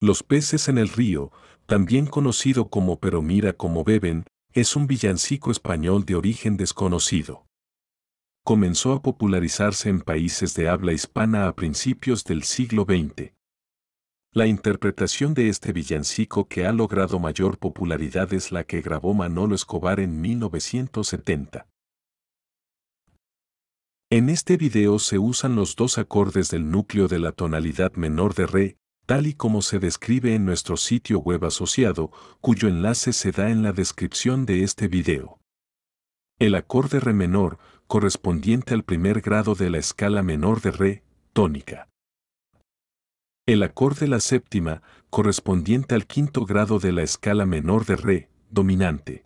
Los peces en el río, también conocido como Pero mira cómo beben, es un villancico español de origen desconocido. Comenzó a popularizarse en países de habla hispana a principios del siglo XX. La interpretación de este villancico que ha logrado mayor popularidad es la que grabó Manolo Escobar en 1970. En este video se usan los dos acordes del núcleo de la tonalidad menor de Re, tal y como se describe en nuestro sitio web asociado, cuyo enlace se da en la descripción de este video. El acorde Re menor, correspondiente al primer grado de la escala menor de Re, tónica. El acorde La séptima, correspondiente al quinto grado de la escala menor de Re, dominante.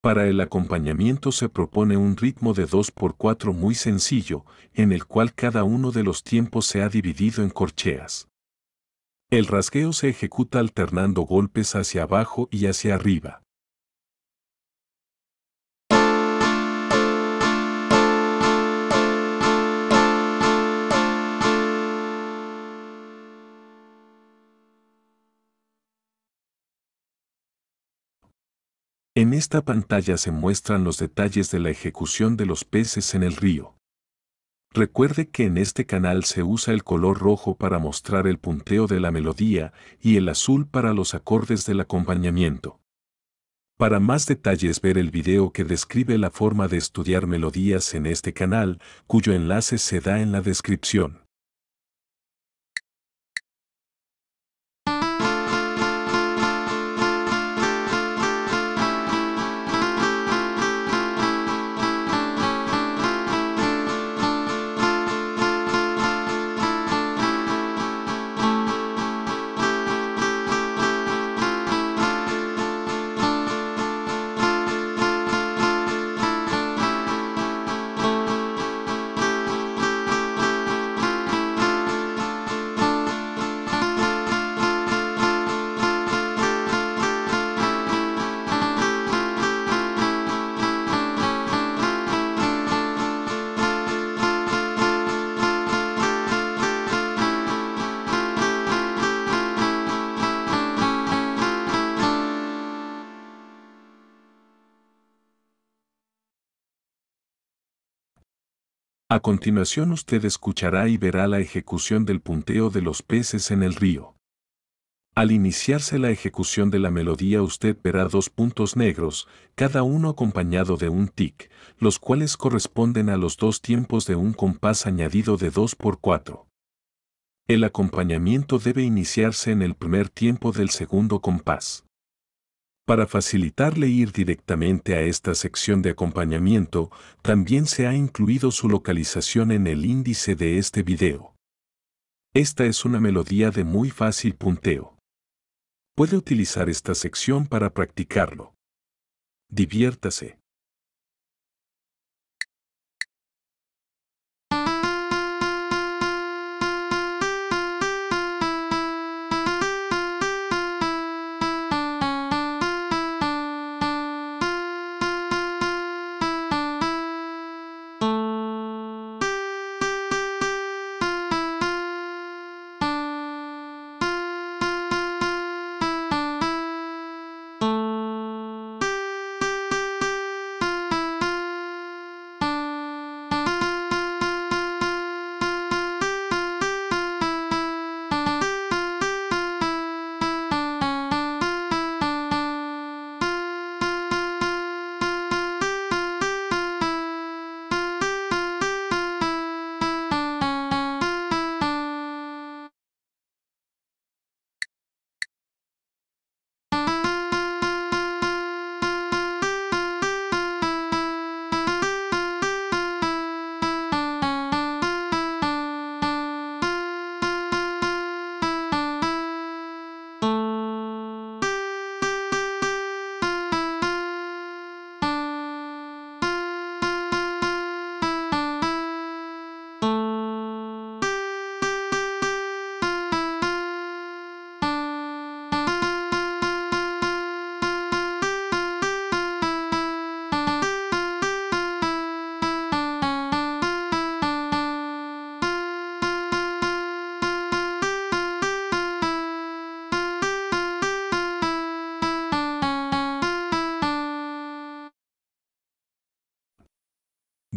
Para el acompañamiento se propone un ritmo de 2x4 muy sencillo, en el cual cada uno de los tiempos se ha dividido en corcheas. El rasgueo se ejecuta alternando golpes hacia abajo y hacia arriba. En esta pantalla se muestran los detalles de la ejecución de los peces en el río. Recuerde que en este canal se usa el color rojo para mostrar el punteo de la melodía y el azul para los acordes del acompañamiento. Para más detalles ver el video que describe la forma de estudiar melodías en este canal, cuyo enlace se da en la descripción. A continuación usted escuchará y verá la ejecución del punteo de los peces en el río. Al iniciarse la ejecución de la melodía usted verá dos puntos negros, cada uno acompañado de un tic, los cuales corresponden a los dos tiempos de un compás añadido de 2 por 4. El acompañamiento debe iniciarse en el primer tiempo del segundo compás. Para facilitarle ir directamente a esta sección de acompañamiento, también se ha incluido su localización en el índice de este video. Esta es una melodía de muy fácil punteo. Puede utilizar esta sección para practicarlo. Diviértase.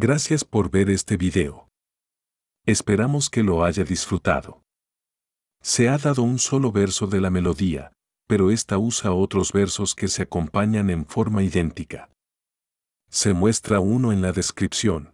Gracias por ver este video. Esperamos que lo haya disfrutado. Se ha dado un solo verso de la melodía, pero esta usa otros versos que se acompañan en forma idéntica. Se muestra uno en la descripción.